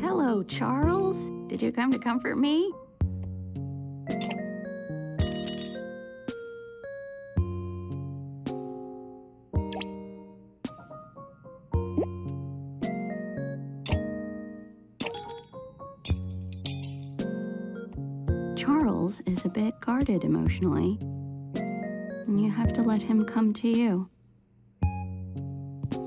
Hello, Charles. Did you come to comfort me? Charles is a bit guarded emotionally. You have to let him come to you.